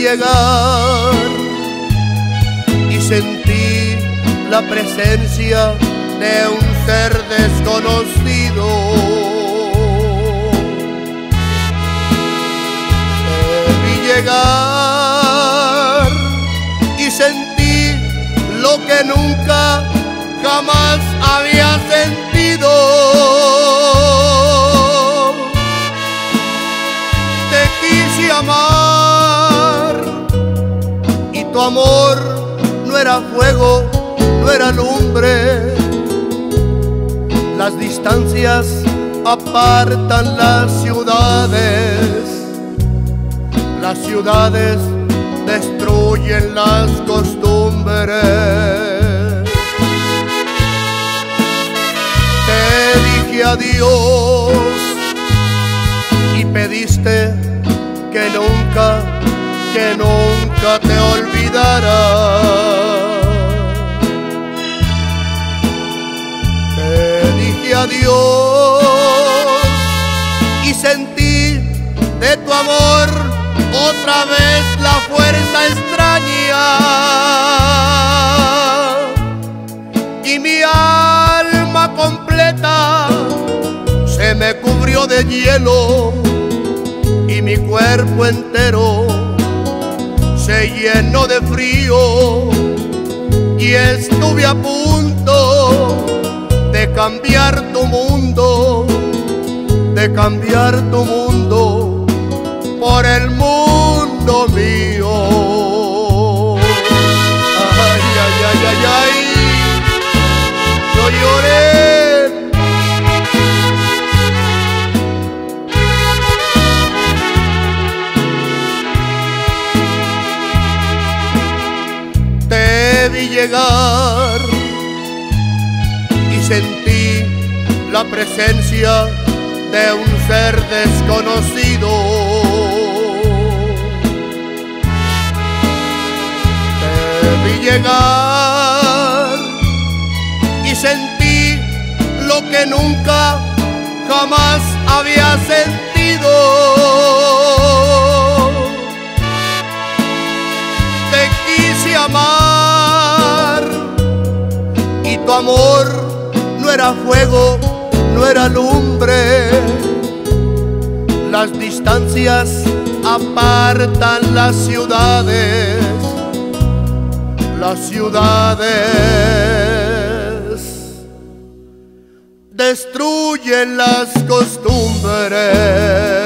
llegar y sentí la presencia de un ser desconocido. Vi llegar y sentí lo que nunca jamás había sentido. Te quise amar amor no era fuego, no era lumbre. Las distancias apartan las ciudades, las ciudades destruyen las costumbres. Te dije adiós y pediste que nunca, que nunca te olvidara. Te dije adiós y sentí de tu amor otra vez la fuerza extraña y mi alma completa se me cubrió de hielo y mi cuerpo entero se llenó de frío y estuve a punto de cambiar tu mundo, de cambiar tu mundo por el mundo mío. Vi llegar y sentí la presencia de un ser desconocido. Te vi llegar y sentí lo que nunca jamás había sentido. Te quise amar tu amor no era fuego, no era lumbre. Las distancias apartan las ciudades, las ciudades destruyen las costumbres.